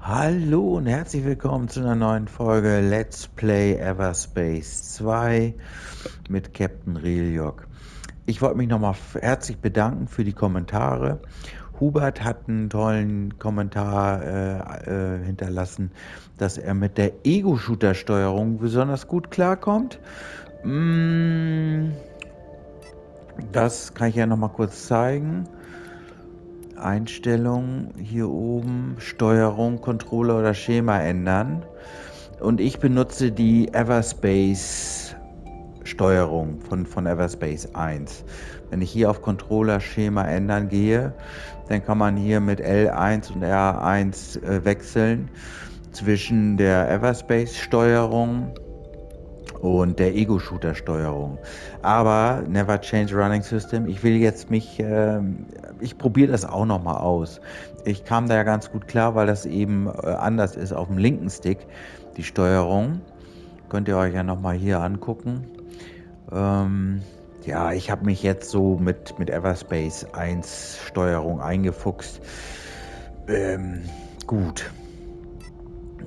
Hallo und herzlich willkommen zu einer neuen Folge Let's Play Everspace 2 mit Captain Reljok. Ich wollte mich nochmal herzlich bedanken für die Kommentare. Hubert hat einen tollen Kommentar äh, äh, hinterlassen, dass er mit der Ego-Shooter-Steuerung besonders gut klarkommt. Mm, das kann ich ja nochmal kurz zeigen. Einstellungen hier oben, Steuerung, Controller oder Schema ändern. Und ich benutze die Everspace Steuerung von, von Everspace 1. Wenn ich hier auf Controller Schema ändern gehe, dann kann man hier mit L1 und R1 äh, wechseln zwischen der Everspace Steuerung und der Ego-Shooter-Steuerung. Aber Never Change Running System, ich will jetzt mich, äh, ich probiere das auch nochmal aus. Ich kam da ja ganz gut klar, weil das eben äh, anders ist auf dem linken Stick, die Steuerung. Könnt ihr euch ja nochmal hier angucken. Ähm, ja, ich habe mich jetzt so mit, mit Everspace 1 Steuerung eingefuchst. Ähm, gut.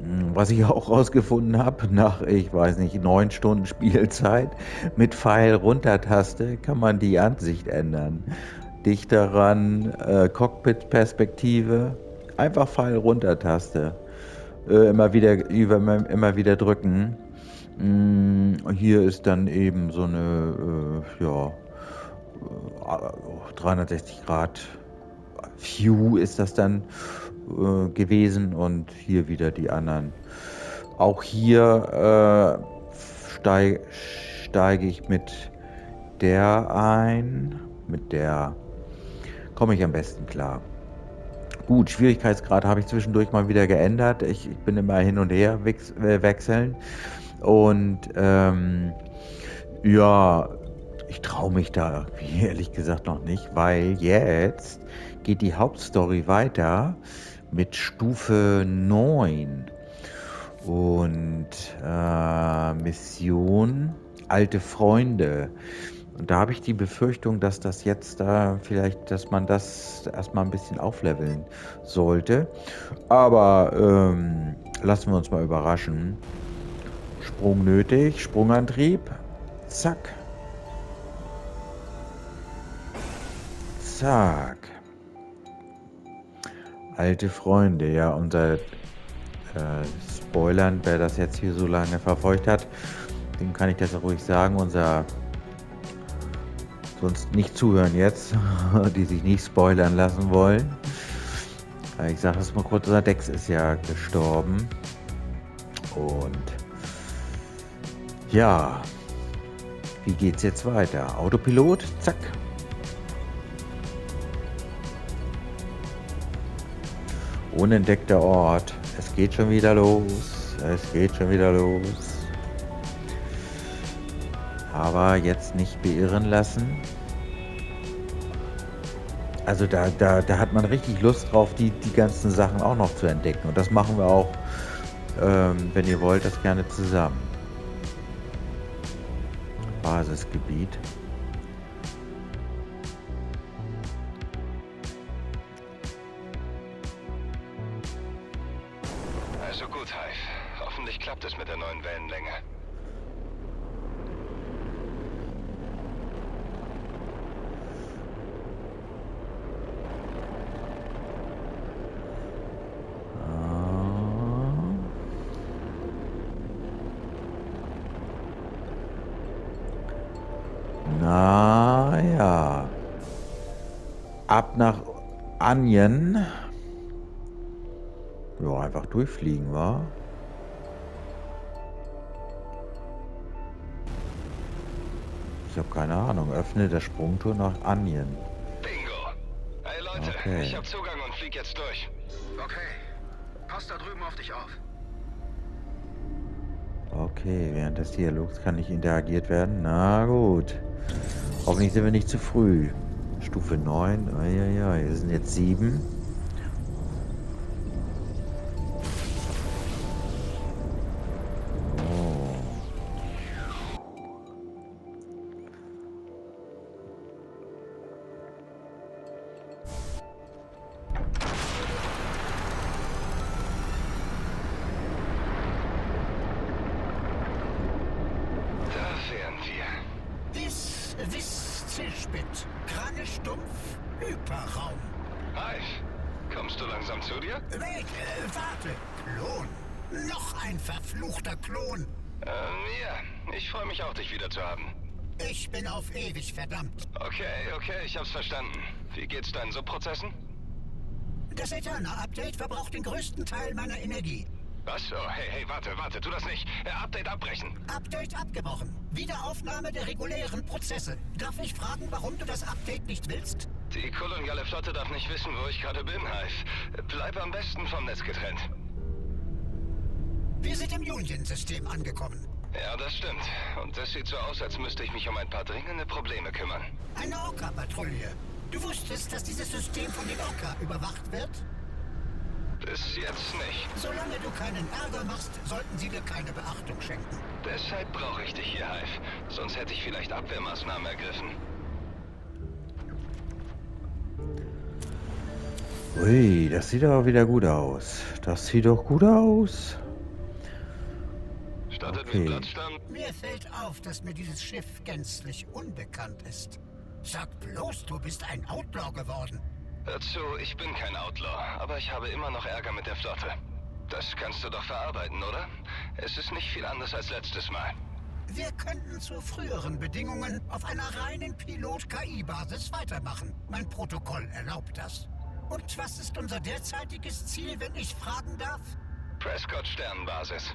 Hm, was ich auch rausgefunden habe, nach, ich weiß nicht, neun Stunden Spielzeit, mit Pfeil runter-Taste kann man die Ansicht ändern. Dicht daran, äh, Cockpit-Perspektive, einfach Pfeil runter-Taste. Äh, immer, wieder, immer, immer wieder drücken. Mhm, hier ist dann eben so eine, äh, ja, 360 äh, Grad View ist das dann äh, gewesen und hier wieder die anderen. Auch hier äh, steige steig ich mit der ein. Mit der komme ich am besten klar. Gut, Schwierigkeitsgrad habe ich zwischendurch mal wieder geändert. Ich, ich bin immer hin und her wechs äh, wechseln. Und ähm, ja, ich traue mich da ehrlich gesagt noch nicht, weil jetzt geht die Hauptstory weiter mit Stufe 9 und äh, Mission Alte Freunde. Und da habe ich die Befürchtung, dass das jetzt da vielleicht, dass man das erstmal ein bisschen aufleveln sollte. Aber ähm, lassen wir uns mal überraschen. Sprung nötig, Sprungantrieb. Zack. Zack. Alte Freunde, ja, unser äh, Spoilern, wer das jetzt hier so lange verfolgt hat, dem kann ich das auch ruhig sagen. Unser sonst nicht zuhören jetzt, die sich nicht spoilern lassen wollen. Ich sage es mal kurz, unser Dex ist ja gestorben. Und ja, wie geht's jetzt weiter? Autopilot, zack. Unentdeckter Ort. Es geht schon wieder los. Es geht schon wieder los. Aber jetzt nicht beirren lassen. Also da, da, da hat man richtig Lust drauf, die, die ganzen Sachen auch noch zu entdecken. Und das machen wir auch, ähm, wenn ihr wollt, das gerne zusammen. Basisgebiet. Ab nach Anjen. Ja, einfach durchfliegen, war. Ich habe keine Ahnung. Öffne der Sprungtour nach Anjen. Bingo. Hey Leute, okay. ich habe Zugang und flieg jetzt durch. Okay. Pass da drüben auf dich auf. Okay, während des Dialogs kann nicht interagiert werden. Na gut. Hoffentlich sind wir nicht zu früh. Stufe 9. Ja, wir sind jetzt 7. ein verfluchter Klon. Ähm, ja. Ich freue mich auch, dich wieder zu haben. Ich bin auf ewig verdammt. Okay, okay, ich hab's verstanden. Wie geht's deinen Subprozessen? Das Eterna-Update verbraucht den größten Teil meiner Energie. Was? Oh, hey, hey, warte, warte, tu das nicht. Äh, Update abbrechen. Update abgebrochen. Wiederaufnahme der regulären Prozesse. Darf ich fragen, warum du das Update nicht willst? Die koloniale Flotte darf nicht wissen, wo ich gerade bin, Hive. Bleib am besten vom Netz getrennt. Wir sind im Union-System angekommen. Ja, das stimmt. Und das sieht so aus, als müsste ich mich um ein paar dringende Probleme kümmern. Eine Orca-Patrouille. Du wusstest, dass dieses System von den Orca überwacht wird? Bis jetzt nicht. Solange du keinen Ärger machst, sollten sie dir keine Beachtung schenken. Deshalb brauche ich dich hier, Hive. Sonst hätte ich vielleicht Abwehrmaßnahmen ergriffen. Ui, das sieht aber wieder gut aus. Das sieht doch gut aus. Startet Okay. mit Platzstand. Mir fällt auf, dass mir dieses Schiff gänzlich unbekannt ist. Sag bloß, du bist ein Outlaw geworden. Hör zu, ich bin kein Outlaw, aber ich habe immer noch Ärger mit der Flotte. Das kannst du doch verarbeiten, oder? Es ist nicht viel anders als letztes Mal. Wir könnten zu früheren Bedingungen auf einer reinen Pilot-KI-Basis weitermachen. Mein Protokoll erlaubt das. Und was ist unser derzeitiges Ziel, wenn ich fragen darf? Prescott Sternenbasis.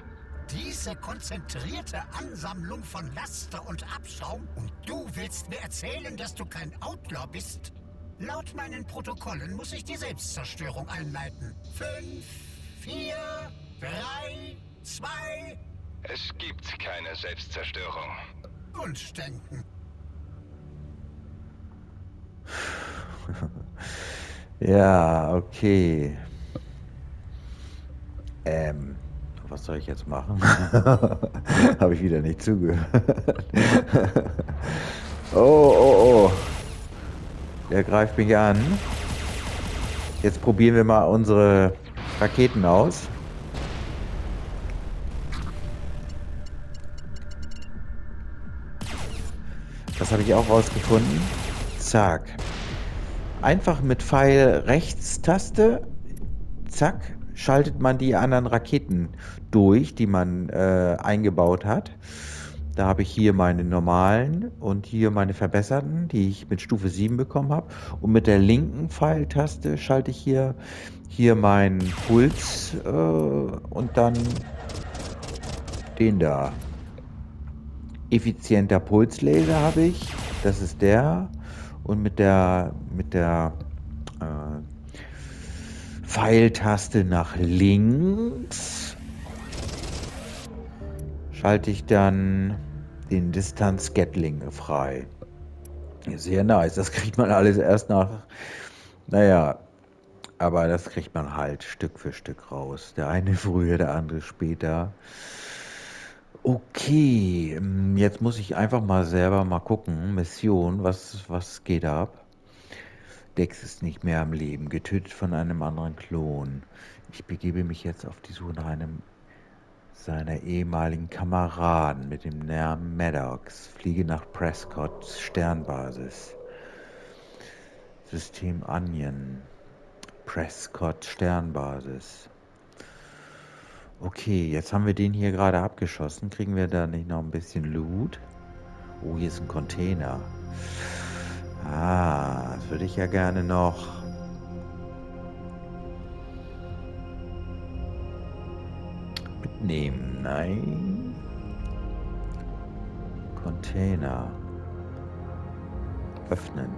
Diese konzentrierte Ansammlung von Laster und Abschaum und du willst mir erzählen, dass du kein Outlaw bist? Laut meinen Protokollen muss ich die Selbstzerstörung einleiten. Fünf, vier, drei, zwei, Es gibt keine Selbstzerstörung. Wunschdenken. Ja, okay. Ähm, was soll ich jetzt machen? Habe ich wieder nicht zugehört. oh, oh, oh. Der greift mich an. Jetzt probieren wir mal unsere Raketen aus. Das habe ich auch rausgefunden. Zack. Einfach mit Pfeil Rechtstaste, zack, schaltet man die anderen Raketen durch, die man äh, eingebaut hat. Da habe ich hier meine normalen und hier meine verbesserten, die ich mit Stufe 7 bekommen habe. Und mit der linken Pfeiltaste schalte ich hier, hier meinen Puls äh, und dann den da. Effizienter Pulslaser habe ich. Das ist der. Und mit der mit der äh, Pfeiltaste nach links schalte ich dann den Distanz Gatling frei. Sehr nice. Das kriegt man alles erst nach. Naja, aber das kriegt man halt Stück für Stück raus. Der eine früher, der andere später. Okay, ähm, jetzt muss ich einfach mal selber mal gucken. Mission, was, was geht ab? Dex ist nicht mehr am Leben, getötet von einem anderen Klon. Ich begebe mich jetzt auf die Suche nach einem seiner ehemaligen Kameraden mit dem Namen Maddox. Fliege nach Prescott Sternbasis. System Onion. Prescott Sternbasis. Okay, jetzt haben wir den hier gerade abgeschossen. Kriegen wir da nicht noch ein bisschen Loot? Oh, hier ist ein Container. Ah, das würde ich ja gerne noch. Mitnehmen. Nein. Container. Öffnen.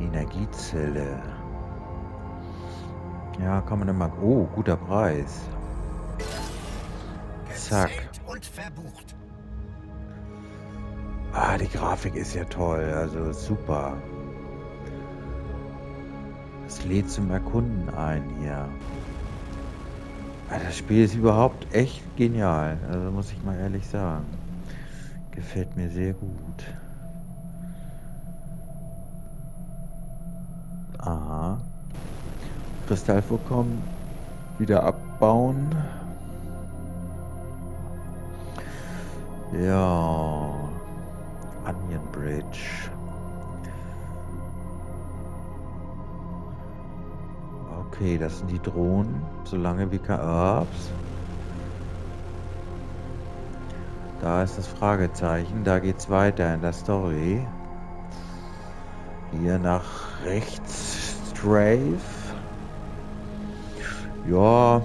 Energiezelle. Ja, kann man immer. Oh, guter Preis. Zack. Gezählt und verbucht. Ah, die Grafik ist ja toll, also super. Es lädt zum Erkunden ein hier. Ah, das Spiel ist überhaupt echt genial, also muss ich mal ehrlich sagen. Gefällt mir sehr gut. Aha. Kristallvorkommen wieder abbauen. Ja. Onion Bridge. Okay, das sind die Drohnen. Solange kein... Ups. Da ist das Fragezeichen. Da geht's weiter in der Story. Hier nach rechts. Strafe. Ja.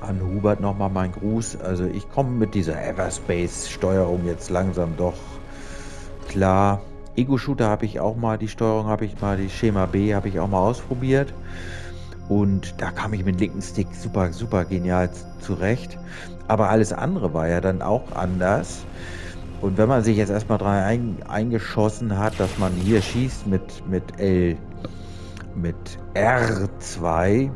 An Hubert nochmal mein Gruß. Also ich komme mit dieser Everspace-Steuerung jetzt langsam doch klar. Ego-Shooter habe ich auch mal, die Steuerung habe ich mal, die Schema B habe ich auch mal ausprobiert. Und da kam ich mit linken Stick super, super genial zurecht. Aber alles andere war ja dann auch anders. Und wenn man sich jetzt erstmal dran ein, eingeschossen hat, dass man hier schießt mit, mit L, mit R2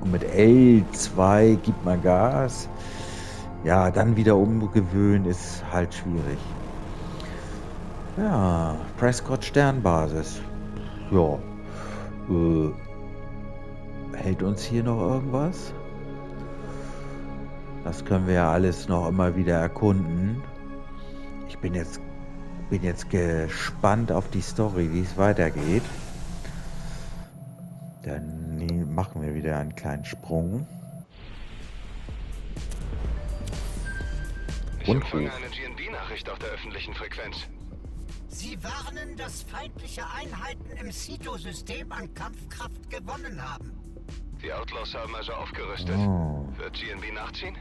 und mit L2 gibt man Gas, ja, dann wieder umgewöhnen ist halt schwierig. Ja, Prescott Sternbasis. Ja. Äh, hält uns hier noch irgendwas? Das können wir ja alles noch immer wieder erkunden. Ich bin jetzt, bin jetzt gespannt auf die Story, wie es weitergeht. Dann machen wir wieder einen kleinen Sprung. Ich empfange eine GNB-Nachricht auf der öffentlichen Frequenz. Sie warnen, dass feindliche Einheiten im Cito-System an Kampfkraft gewonnen haben. Die Outlaws haben also aufgerüstet. Oh. Wird GNB nachziehen?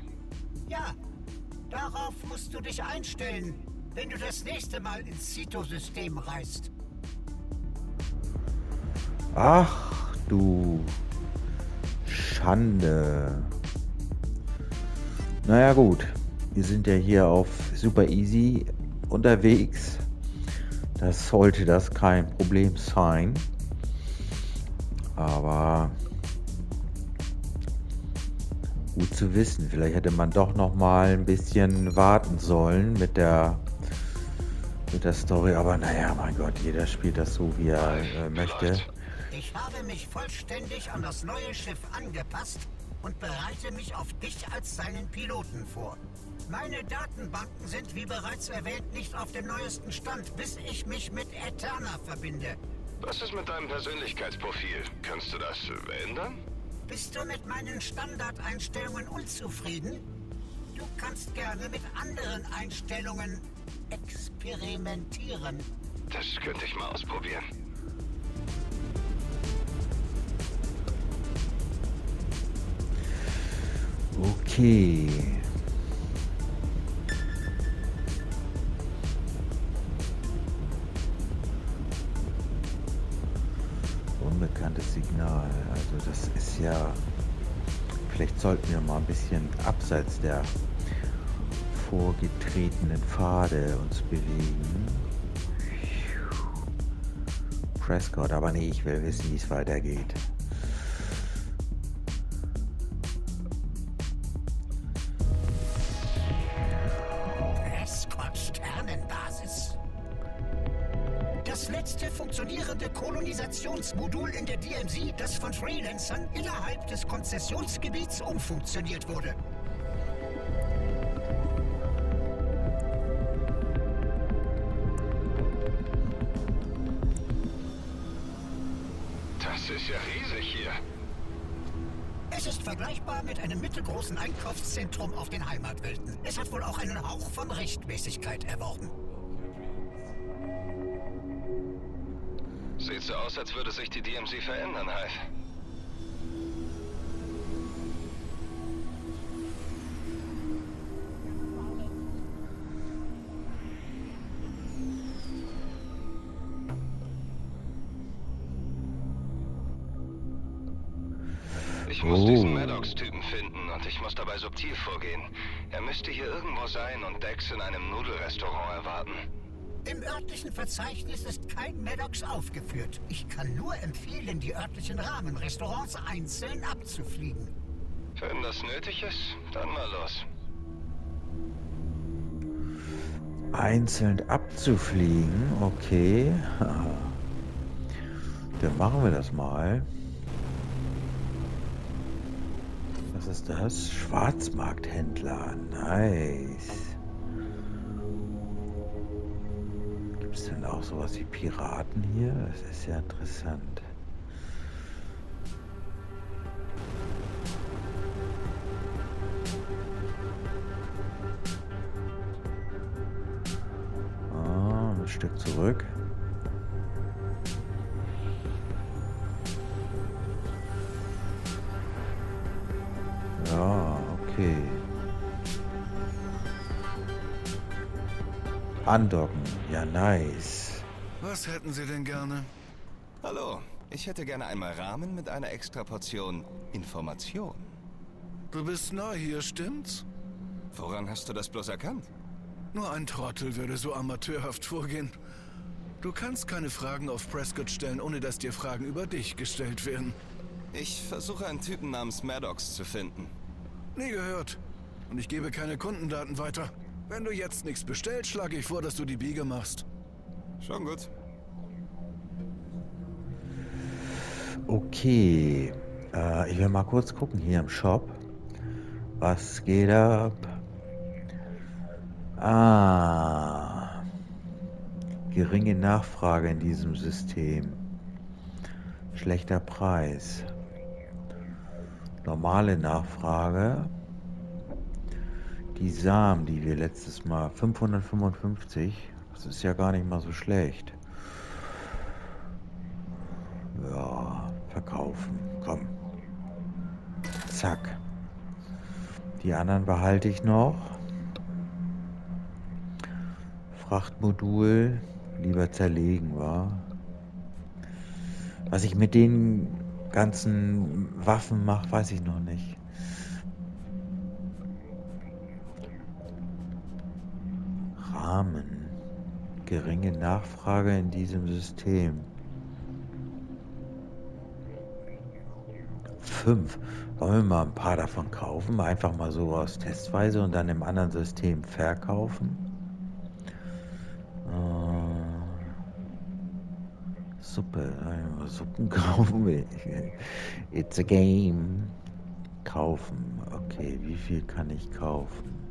Ja, darauf musst du dich einstellen, wenn du das nächste Mal ins Cito-System reist. Ach du Schande. Naja gut, wir sind ja hier auf Super Easy unterwegs. Das sollte das kein Problem sein. Aber gut zu wissen. Vielleicht hätte man doch noch mal ein bisschen warten sollen mit der mit der Story. Aber naja, mein Gott, jeder spielt das so, wie er äh, möchte. Ich habe mich vollständig an das neue Schiff angepasst und bereite mich auf dich als seinen Piloten vor. Meine Datenbanken sind, wie bereits erwähnt, nicht auf dem neuesten Stand, bis ich mich mit Eterna verbinde. Was ist mit deinem Persönlichkeitsprofil? Kannst du das ändern? Bist du mit meinen Standardeinstellungen unzufrieden? Du kannst gerne mit anderen Einstellungen experimentieren. Das könnte ich mal ausprobieren. Okay. Unbekanntes Signal. Also das ist ja... Vielleicht sollten wir mal ein bisschen abseits der vorgetretenen Pfade uns bewegen. Prescott, aber nee, ich will wissen, wie es weitergeht. Konzessionsgebiets umfunktioniert wurde. Das ist ja riesig hier. Es ist vergleichbar mit einem mittelgroßen Einkaufszentrum auf den Heimatwelten. Es hat wohl auch einen Hauch von Rechtmäßigkeit erworben. Sieht so aus, als würde sich die DMZ verändern, Hive. Muss Oh. diesen Maddox-Typen finden und ich muss dabei subtil vorgehen. Er müsste hier irgendwo sein und Dex in einem Nudelrestaurant erwarten. Im örtlichen Verzeichnis ist kein Maddox aufgeführt. Ich kann nur empfehlen, die örtlichen Rahmenrestaurants einzeln abzufliegen. Wenn das nötig ist, dann mal los. Einzeln abzufliegen, okay. Dann machen wir das mal. Was ist das? Schwarzmarkthändler. Nice. Gibt es denn auch sowas wie Piraten hier? Das ist ja interessant. Andocken. Ja, nice. Was hätten Sie denn gerne? Hallo, ich hätte gerne einmal Rahmen mit einer extra Portion Information. Du bist neu hier, stimmt's? Woran hast du das bloß erkannt? Nur ein Trottel würde so amateurhaft vorgehen. Du kannst keine Fragen auf Prescott stellen, ohne dass dir Fragen über dich gestellt werden. Ich versuche einen Typen namens Maddox zu finden. Nie gehört. Und ich gebe keine Kundendaten weiter. Wenn du jetzt nichts bestellst, schlage ich vor, dass du die Biege machst. Schon gut. Okay. Äh, ich will mal kurz gucken hier im Shop. Was geht ab? Ah. Geringe Nachfrage in diesem System. Schlechter Preis. Normale Nachfrage. Die Samen, die wir letztes Mal 555, das ist ja gar nicht mal so schlecht. Ja, verkaufen. Komm. Zack. Die anderen behalte ich noch. Frachtmodul lieber zerlegen, war. Was ich mit den ganzen Waffen mache, weiß ich noch nicht. Rahmen. Geringe Nachfrage in diesem System. 5. Wollen wir mal ein paar davon kaufen? Einfach mal so aus Testweise und dann im anderen System verkaufen? Äh, Suppe. äh, Suppen kaufen wir. It's a game. Kaufen. Okay, wie viel kann ich kaufen?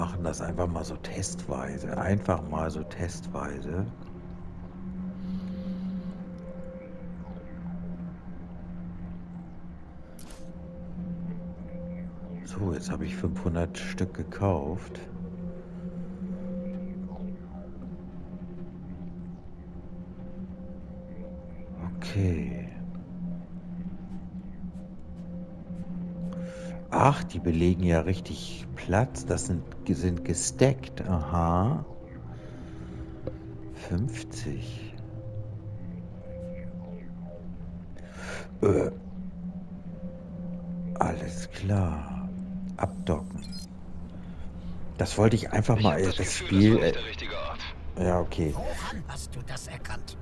Machen das einfach mal so testweise. Einfach mal so testweise. So, jetzt habe ich 500 Stück gekauft. Okay. Ach, die belegen ja richtig Platz. Das sind, sind gestackt. Aha. 50. Äh. Alles klar. Abdocken. Das wollte ich einfach Ich mal. hab äh, das Das Gefühl, Spiel. das war äh, nicht der richtige Ort. Ja, okay. Woran hast du das erkannt?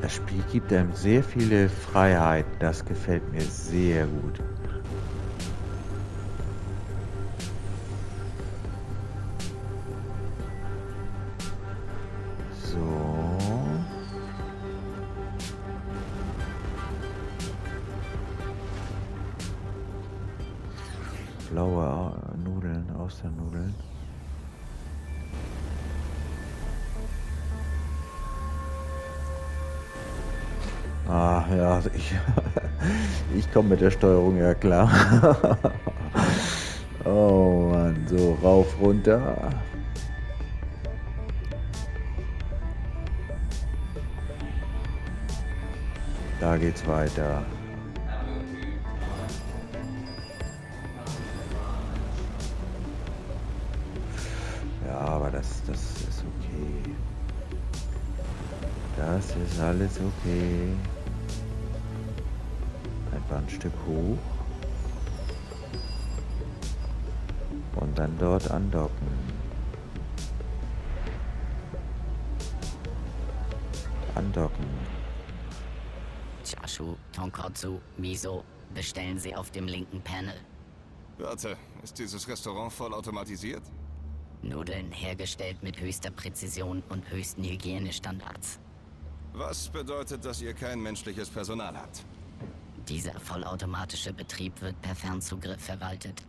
Das Spiel gibt einem sehr viele Freiheiten. Das gefällt mir sehr gut. Mit der Steuerung ja klar. oh Mann, so rauf, runter. Da geht's weiter. Ja, aber das, das ist okay. Das ist alles okay. Ein Stück hoch. Und dann dort andocken. Andocken. Chashu, Tonkotsu, Miso bestellen Sie auf dem linken Panel. Warte, ist dieses Restaurant vollautomatisiert? Nudeln hergestellt mit höchster Präzision und höchsten Hygienestandards. Was bedeutet, dass ihr kein menschliches Personal habt? Dieser vollautomatische Betrieb wird per Fernzugriff verwaltet.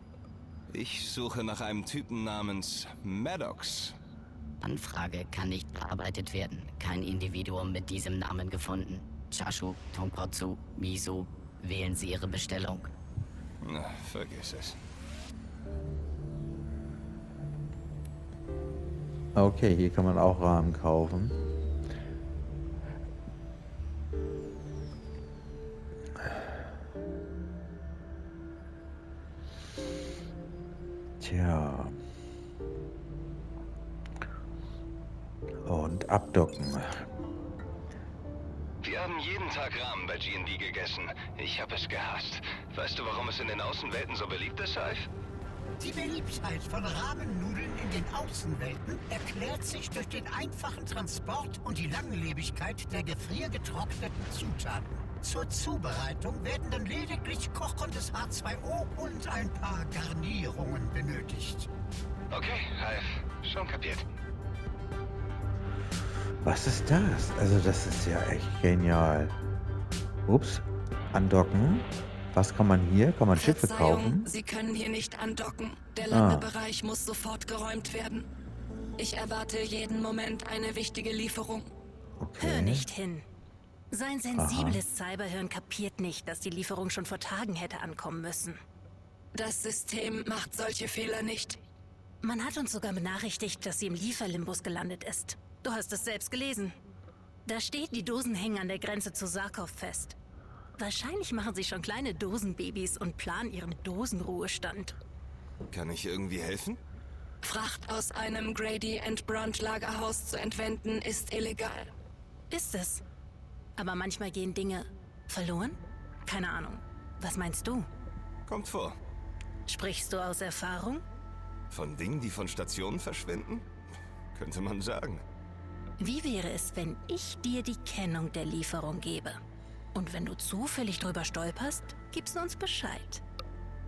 Ich suche nach einem Typen namens Maddox. Anfrage kann nicht bearbeitet werden. Kein Individuum mit diesem Namen gefunden. Chashu, Tonkotsu, Miso Wählen Sie Ihre Bestellung. Na, vergiss es. Okay, hier kann man auch Rahmen kaufen. Und abdocken. Wir haben jeden Tag Rahmen bei G&D gegessen. Ich habe es gehasst. Weißt du, warum es in den Außenwelten so beliebt ist, Saif? Die Beliebtheit von Rahmennudeln in den Außenwelten erklärt sich durch den einfachen Transport und die Langlebigkeit der gefriergetrockneten Zutaten. Zur Zubereitung werden dann lediglich kochendes H2O und ein paar Garnierungen benötigt. Okay, Saif. Schon kapiert. Was ist das? Also das ist ja echt genial. Ups, andocken. Was kann man hier? Kann man Schiffe kaufen? Sie können hier nicht andocken. Der Ah. Landebereich muss sofort geräumt werden. Ich erwarte jeden Moment eine wichtige Lieferung. Okay. Hör nicht hin. Sein sensibles Cyberhirn kapiert nicht, dass die Lieferung schon vor Tagen hätte ankommen müssen. Das System macht solche Fehler nicht. Man hat uns sogar benachrichtigt, dass sie im Lieferlimbus gelandet ist. Du hast es selbst gelesen. Da steht, die Dosen hängen an der Grenze zu Sarkov fest. Wahrscheinlich machen sie schon kleine Dosenbabys und planen ihren Dosenruhestand. Kann ich irgendwie helfen? Fracht aus einem Grady and Brunt Lagerhaus zu entwenden ist illegal. Ist es. Aber manchmal gehen Dinge verloren? Keine Ahnung. Was meinst du? Kommt vor. Sprichst du aus Erfahrung? Von Dingen, die von Stationen verschwinden? Könnte man sagen. Wie wäre es, wenn ich dir die Kennung der Lieferung gebe? Und wenn du zufällig drüber stolperst, gibst du uns Bescheid.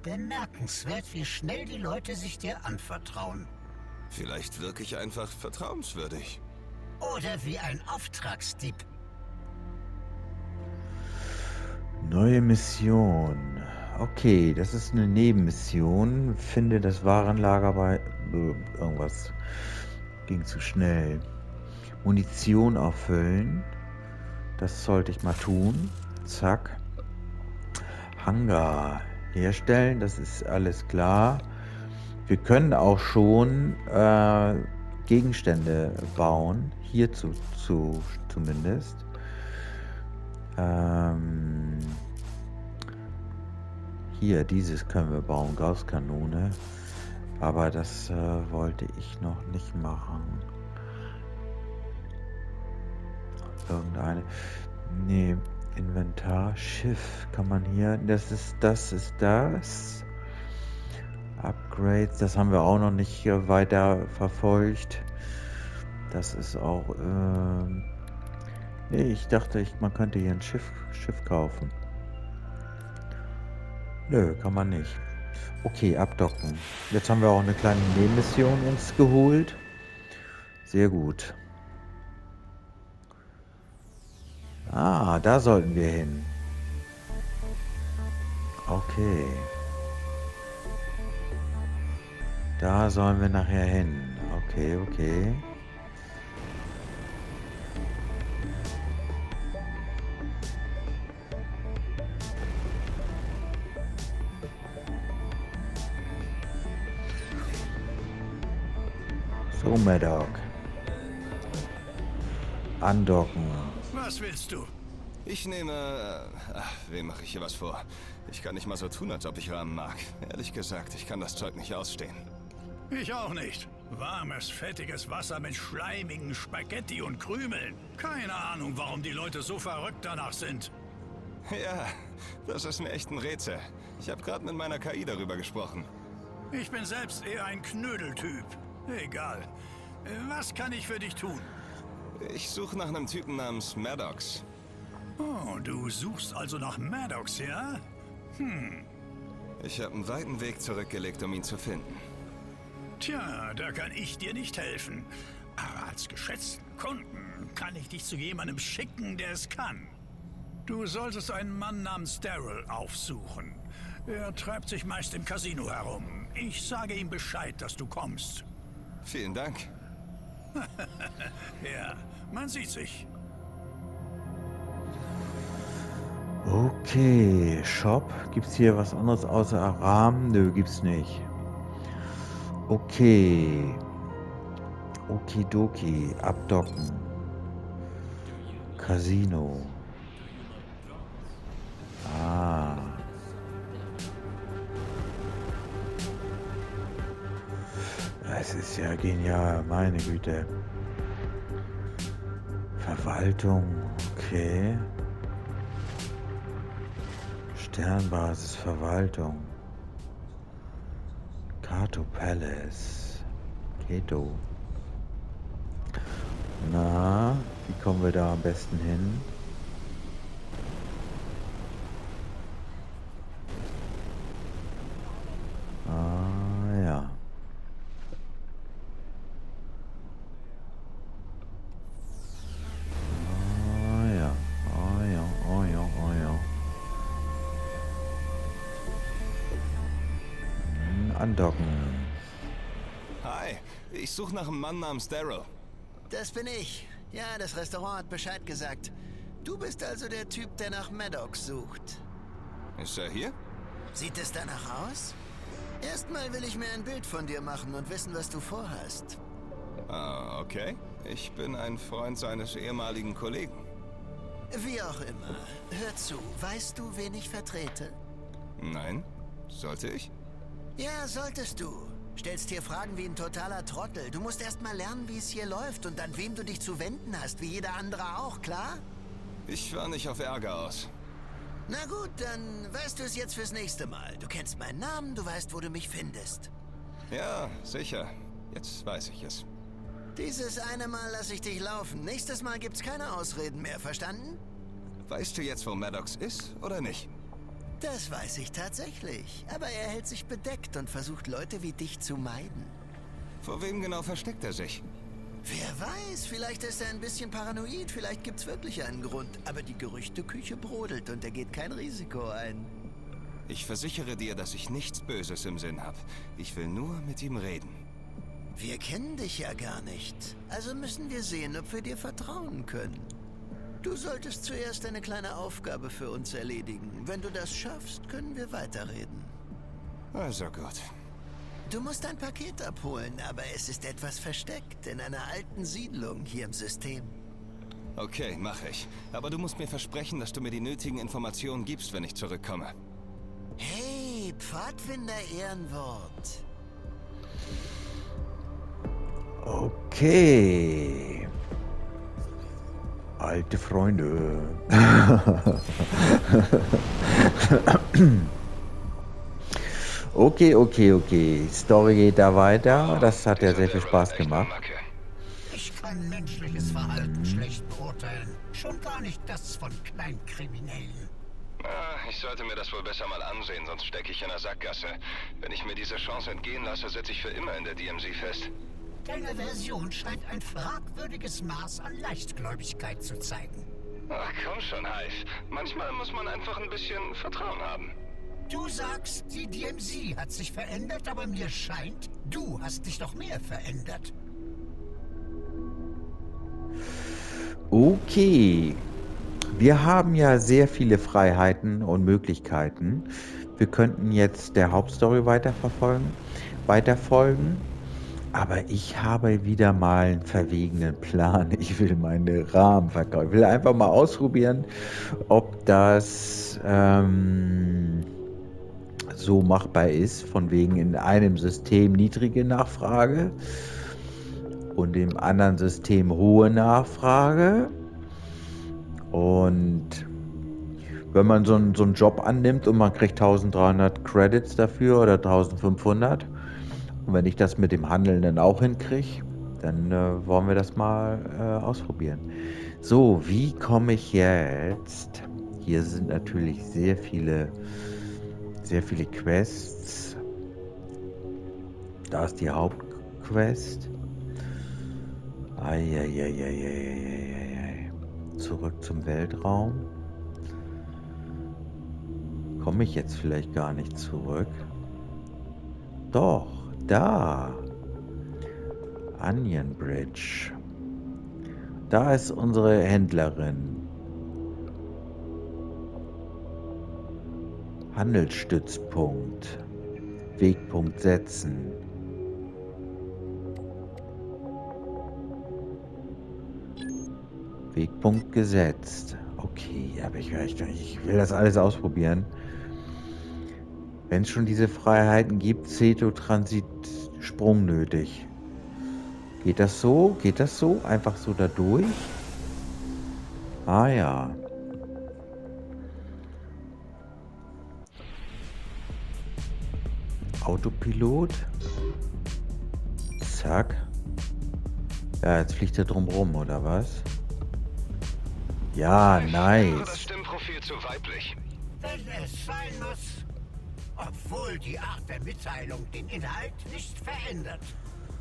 Bemerkenswert, wie schnell die Leute sich dir anvertrauen. Vielleicht wirke ich einfach vertrauenswürdig. Oder wie ein Auftragsdieb. Neue Mission. Okay, das ist eine Nebenmission. Finde das Warenlager bei... Irgendwas ging zu schnell. Munition auffüllen. Das sollte ich mal tun. Zack. Hangar herstellen, das ist alles klar. Wir können auch schon äh, Gegenstände bauen. Hierzu zu, zumindest. Ähm, hier, dieses können wir bauen, Gausskanone. Aber das äh, wollte ich noch nicht machen. Irgendeine. Nee, Inventar, Schiff kann man hier. Das ist das, ist das. Upgrades, das haben wir auch noch nicht weiter verfolgt. Das ist auch. Ähm, nee, ich dachte, ich, man könnte hier ein Schiff, Schiff kaufen. Nö, kann man nicht. Okay, abdocken. Jetzt haben wir auch eine kleine Nebenmission uns geholt. Sehr gut. Ah, da sollten wir hin. Okay. Da sollen wir nachher hin. Okay, okay. So, Maddock. Andocken. Was willst du? Ich nehme... Äh, ach, wem mache ich hier was vor? Ich kann nicht mal so tun, als ob ich Rahmen mag. Ehrlich gesagt, ich kann das Zeug nicht ausstehen. Ich auch nicht. Warmes, fettiges Wasser mit schleimigen Spaghetti und Krümeln. Keine Ahnung, warum die Leute so verrückt danach sind. Ja, das ist mir echt ein Rätsel. Ich habe gerade mit meiner KI darüber gesprochen. Ich bin selbst eher ein Knödeltyp. Egal. Äh, Was kann ich für dich tun? Ich suche nach einem Typen namens Maddox. Oh, du suchst also nach Maddox, ja? Ich habe einen weiten Weg zurückgelegt, um ihn zu finden. Tja, da kann ich dir nicht helfen. Aber als geschätzten Kunden kann ich dich zu jemandem schicken, der es kann. Du solltest einen Mann namens Daryl aufsuchen. Er treibt sich meist im Casino herum. Ich sage ihm Bescheid, dass du kommst. Vielen Dank. Ja, man sieht sich. Okay, Shop. Gibt es hier was anderes außer Aram? Nö, gibt's nicht. Okay. Okidoki. Abdocken. Casino. Ist ja genial, meine Güte. Verwaltung, okay. Sternbasis Verwaltung. Kato Palace. Keto. Na, wie kommen wir da am besten hin? Ich suche nach einem Mann namens Daryl. Das bin ich. Ja, das Restaurant hat Bescheid gesagt. Du bist also der Typ, der nach Maddox sucht. Ist er hier? Sieht es danach aus? Erstmal will ich mir ein Bild von dir machen und wissen, was du vorhast. Ah, okay. Ich bin ein Freund seines ehemaligen Kollegen. Wie auch immer. Hör zu, weißt du, wen ich vertrete? Nein? Sollte ich? Ja, solltest du. Stellst dir Fragen wie ein totaler Trottel. Du musst erst mal lernen, wie es hier läuft und an wem du dich zu wenden hast, wie jeder andere auch, klar? Ich war nicht auf Ärger aus. Na gut, dann weißt du es jetzt fürs nächste Mal. Du kennst meinen Namen, du weißt, wo du mich findest. Ja, sicher. Jetzt weiß ich es. Dieses eine Mal lasse ich dich laufen. Nächstes Mal gibt's keine Ausreden mehr, verstanden? Weißt du jetzt, wo Maddox ist oder nicht? Das weiß ich tatsächlich. Aber er hält sich bedeckt und versucht Leute wie dich zu meiden. Vor wem genau versteckt er sich? Wer weiß, vielleicht ist er ein bisschen paranoid, vielleicht gibt's wirklich einen Grund. Aber die Gerüchteküche brodelt und er geht kein Risiko ein. Ich versichere dir, dass ich nichts Böses im Sinn habe. Ich will nur mit ihm reden. Wir kennen dich ja gar nicht. Also müssen wir sehen, ob wir dir vertrauen können. Du solltest zuerst eine kleine Aufgabe für uns erledigen. Wenn du das schaffst, können wir weiterreden. Also gut. Du musst ein Paket abholen, aber es ist etwas versteckt in einer alten Siedlung hier im System. Okay, mache ich. Aber du musst mir versprechen, dass du mir die nötigen Informationen gibst, wenn ich zurückkomme. Hey, Pfadfinder Ehrenwort. Okay. Alte Freunde. okay, okay, okay. Story geht da weiter. Das hat ja sehr viel Spaß gemacht. Ich kann menschliches Verhalten schlecht beurteilen. Schon gar nicht das von Kleinkriminellen. Ah, ich sollte mir das wohl besser mal ansehen, sonst stecke ich in der Sackgasse. Wenn ich mir diese Chance entgehen lasse, sitze ich für immer in der DMZ fest. Deine Version scheint ein fragwürdiges Maß an Leichtgläubigkeit zu zeigen. Ach komm schon, Hive. Manchmal muss man einfach ein bisschen Vertrauen haben. Du sagst, die DMZ hat sich verändert, aber mir scheint, du hast dich doch mehr verändert. Okay. Wir haben ja sehr viele Freiheiten und Möglichkeiten. Wir könnten jetzt der Hauptstory weiterverfolgen, weiterfolgen. Aber ich habe wieder mal einen verwegenen Plan. Ich will meine Rahmen verkaufen. Ich will einfach mal ausprobieren, ob das ähm, so machbar ist. Von wegen in einem System niedrige Nachfrage und im anderen System hohe Nachfrage. Und wenn man so einen, so einen Job annimmt und man kriegt 1300 Credits dafür oder 1500 und wenn ich das mit dem Handeln dann auch hinkriege, dann äh, wollen wir das mal äh, ausprobieren. So, wie komme ich jetzt? Hier sind natürlich sehr viele, sehr viele Quests. Da ist die Hauptquest. Eieieiei. Zurück zum Weltraum. Komme ich jetzt vielleicht gar nicht zurück? Doch, da. Onion Bridge. Da ist unsere Händlerin. Handelsstützpunkt. Wegpunkt setzen. Wegpunkt gesetzt. Okay, aber ich, ich will das alles ausprobieren. Wenn es schon diese Freiheiten gibt, Ceto-Transit Sprung nötig. Geht das so? Geht das so? Einfach so da durch? Ah ja. Autopilot. Zack. Ja, jetzt fliegt er drum rum, oder was? Ja, nice. Das Stimmprofil zu weiblich. Wenn es sein muss. Obwohl die Art der Mitteilung den Inhalt nicht verändert.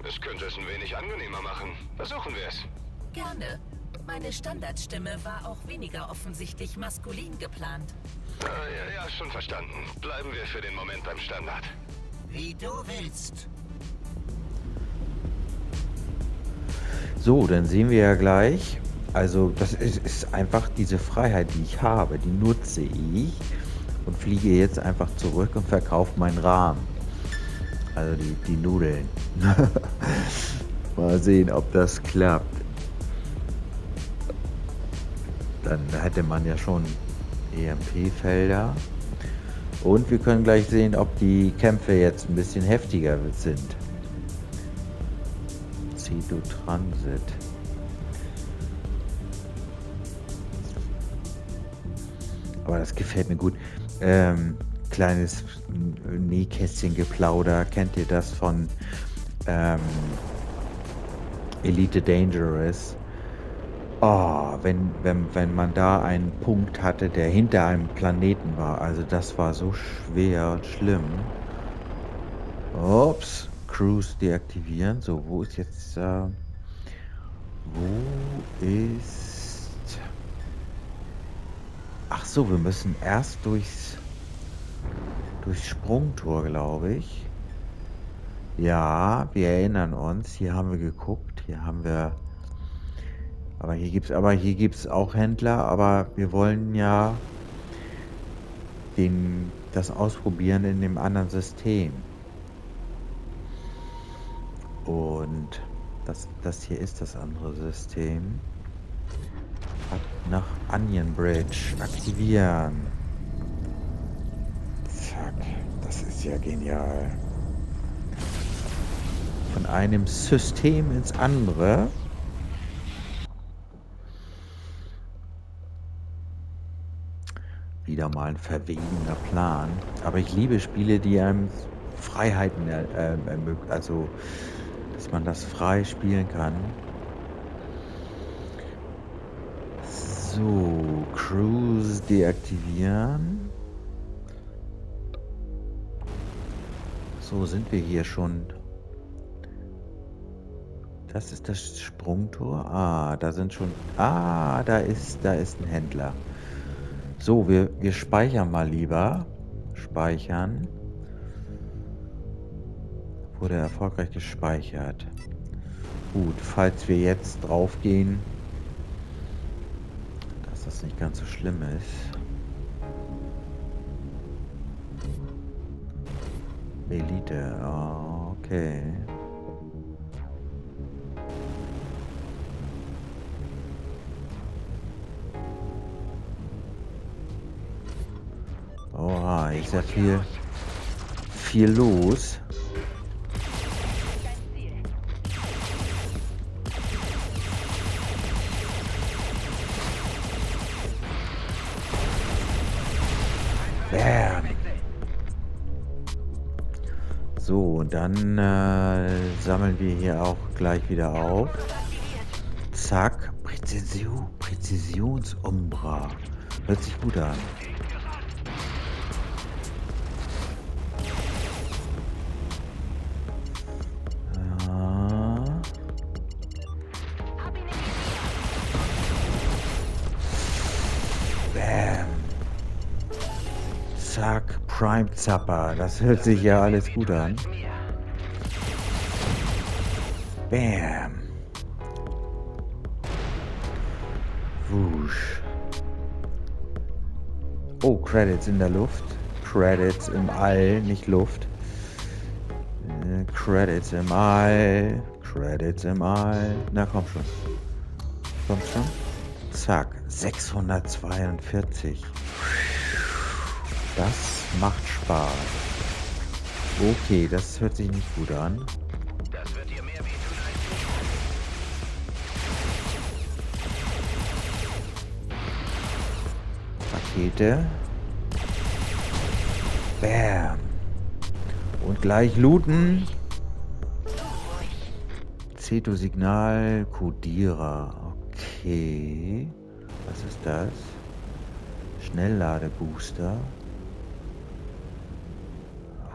Es könnte es ein wenig angenehmer machen. Versuchen wir es. Gerne. Meine Standardstimme war auch weniger offensichtlich maskulin geplant. Äh, ja, ja, schon verstanden. Bleiben wir für den Moment beim Standard. Wie du willst. So, dann sehen wir ja gleich. Also, das ist, ist einfach diese Freiheit, die ich habe, die nutze ich und fliege jetzt einfach zurück und verkaufe meinen Rahmen. Also die, die Nudeln. Mal sehen, ob das klappt. Dann hätte man ja schon EMP-Felder. Und wir können gleich sehen, ob die Kämpfe jetzt ein bisschen heftiger sind. Cedo Transit. Aber das gefällt mir gut. Ähm, kleines Nähkästchen-Geplauder. Kennt ihr das von ähm, Elite Dangerous? Oh, wenn, wenn, wenn man da einen Punkt hatte, der hinter einem Planeten war. Also das war so schwer und schlimm. Ups. Cruise deaktivieren. So, wo ist jetzt... Äh, wo ist... Ach so, wir müssen erst durchs durchs Sprungtor, glaube ich. Ja, wir erinnern uns. Hier haben wir geguckt. Hier haben wir. Aber hier gibt's, aber hier gibt's auch Händler. Aber wir wollen ja den, das ausprobieren in dem anderen System. Und das, das hier ist das andere System. Nach Onion Bridge aktivieren. Zack, das ist ja genial. Von einem System ins andere. Wieder mal ein verwegener Plan. Aber ich liebe Spiele, die einem Freiheiten äh, ermöglichen. Also, dass man das frei spielen kann. So, Cruise deaktivieren. So, sind wir hier schon. Das ist das Sprungtor. Ah, da sind schon... Ah, da ist, da ist ein Händler. So, wir, wir speichern mal lieber. Speichern. Wurde erfolgreich gespeichert. Gut, falls wir jetzt draufgehen, nicht ganz so schlimm ist. Elite, okay. Oha, ist ja viel, viel los. Dann äh, sammeln wir hier auch gleich wieder auf. Zack. Präzision, Präzisionsumbra. Hört sich gut an. Zack, Prime Zapper. Das hört sich ja alles gut an. Bam. Wusch. Oh, Credits in der Luft. Credits im All, nicht Luft. Äh, Credits im All. Credits im All. Na komm schon. Komm schon. Zack. 642. Das macht Spaß. Okay, das hört sich nicht gut an. Rakete. Bam. Und gleich looten. Ceto-Signal, Kodierer. Okay. Was ist das? Schnellladebooster.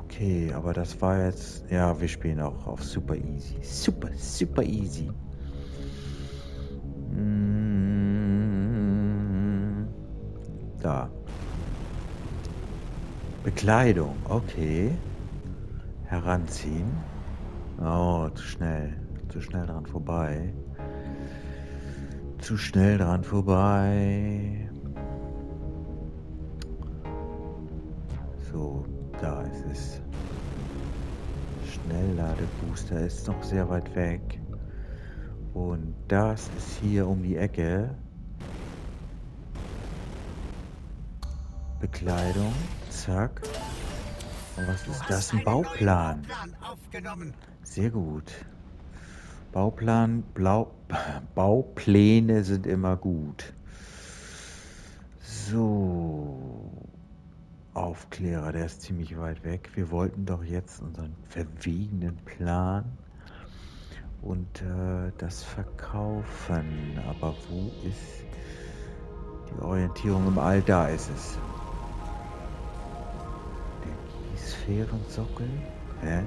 Okay, aber das war jetzt... Ja, wir spielen auch auf super easy. Super, super easy. Mm, da. Bekleidung, okay. Heranziehen. Oh, zu schnell. Zu schnell dran vorbei. Zu schnell dran vorbei. So, da ist es. Schnellladebooster ist noch sehr weit weg. Und das ist hier um die Ecke. Bekleidung. Zack. Und was ist das? Ein Bauplan. Sehr gut. Bauplan, Blau, Baupläne sind immer gut. So. Aufklärer, der ist ziemlich weit weg. Wir wollten doch jetzt unseren verwegenen Plan und äh, das verkaufen. Aber wo ist die Orientierung im All? Da ist es. Sphärensockel? Hä?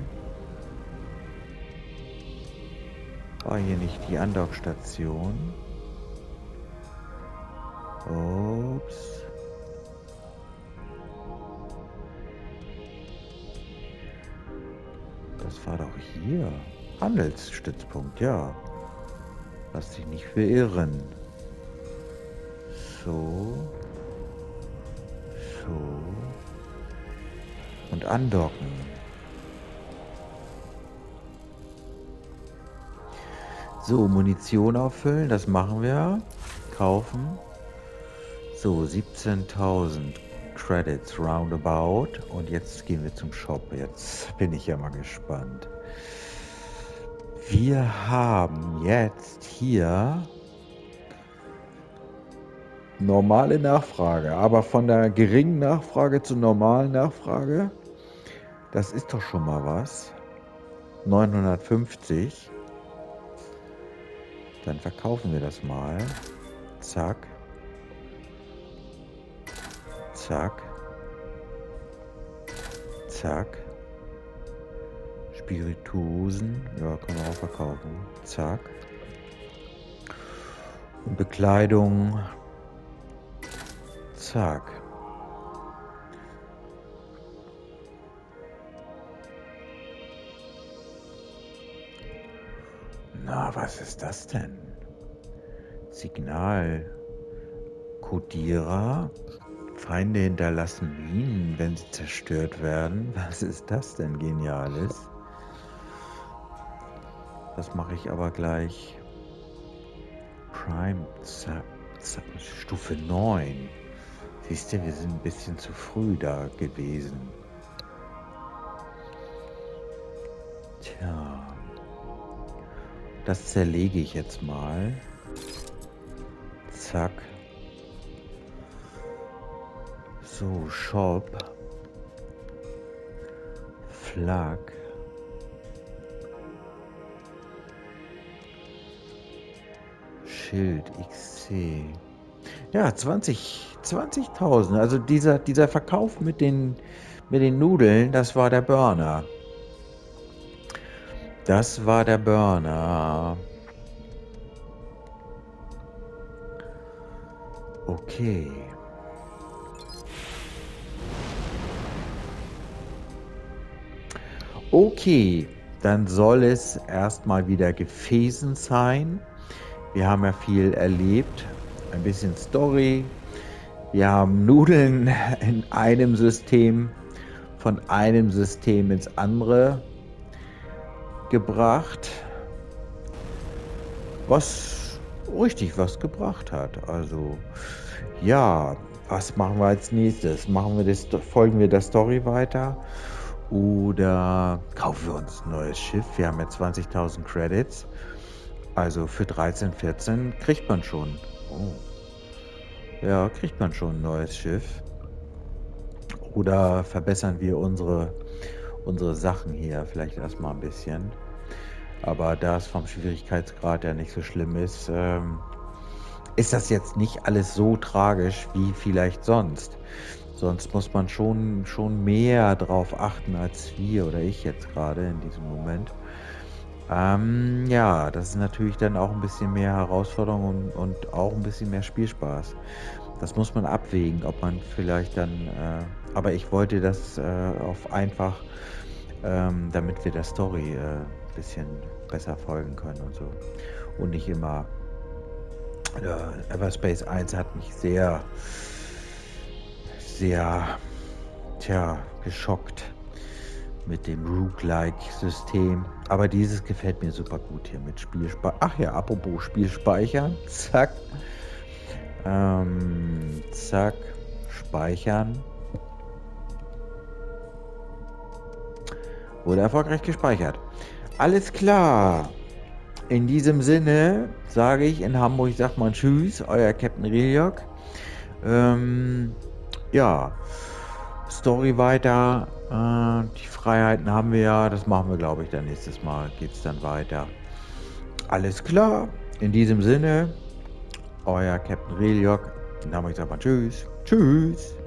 War hier nicht die Andockstation? Ups. Das war doch hier. Handelsstützpunkt, ja. Lass dich nicht verirren. So. So und andocken. So, Munition auffüllen, das machen wir. Kaufen. So, 17.000 Credits roundabout. Und jetzt gehen wir zum Shop. Jetzt bin ich ja mal gespannt. Wir haben jetzt hier normale Nachfrage, aber von der geringen Nachfrage zur normalen Nachfrage das ist doch schon mal was. 950. Dann verkaufen wir das mal. Zack. Zack. Zack. Spirituosen. Ja, können wir auch verkaufen. Zack. Und Bekleidung. Zack. Na, was ist das denn? Signal. Kodierer. Feinde hinterlassen Minen, wenn sie zerstört werden. Was ist das denn Geniales? Das mache ich aber gleich. Prime Stufe 9. Siehst du, wir sind ein bisschen zu früh da gewesen. Tja. Das zerlege ich jetzt mal. Zack. So, Shop. Flag. Schild XC. Ja, 20, 20.000. Also dieser, dieser Verkauf mit den, mit den Nudeln, das war der Burner. Das war der Burner. Okay. Okay, dann soll es erstmal wieder Gefäßen sein. Wir haben ja viel erlebt. Ein bisschen Story. Wir haben Nudeln in einem System von einem System ins andere gebracht. Was richtig was gebracht hat. Also ja, was machen wir als nächstes? Machen wir das, folgen wir der Story weiter? Oder kaufen wir uns ein neues Schiff? Wir haben ja 20.000 Credits. Also für 13, 14 kriegt man schon. Oh. Ja, kriegt man schon ein neues Schiff. Oder verbessern wir unsere, unsere Sachen hier vielleicht erstmal ein bisschen. Aber da es vom Schwierigkeitsgrad ja nicht so schlimm ist, ähm, ist das jetzt nicht alles so tragisch wie vielleicht sonst. Sonst muss man schon, schon mehr drauf achten als wir oder ich jetzt gerade in diesem Moment. Ähm, ja, das ist natürlich dann auch ein bisschen mehr Herausforderung und, und, auch ein bisschen mehr Spielspaß. Das muss man abwägen, ob man vielleicht dann, äh, aber ich wollte das äh, auf einfach, ähm, damit wir der Story äh, ein bisschen besser folgen können und so. Und nicht immer äh, Everspace 1 hat mich sehr, sehr, tja, geschockt mit dem Rook-like-System. Aber dieses gefällt mir super gut hier mit Spielspeicher. Ach ja, apropos Spielspeichern. Zack. Ähm, zack. Speichern. Wurde erfolgreich gespeichert. Alles klar. In diesem Sinne sage ich in Hamburg, sagt man Tschüss, euer Captain Riljok. Ähm, ja, Story weiter. Äh, die Freiheiten haben wir ja, das machen wir, glaube ich, dann nächstes Mal geht es dann weiter. Alles klar. In diesem Sinne, euer Captain Riljok. In Hamburg sagt man Tschüss. Tschüss.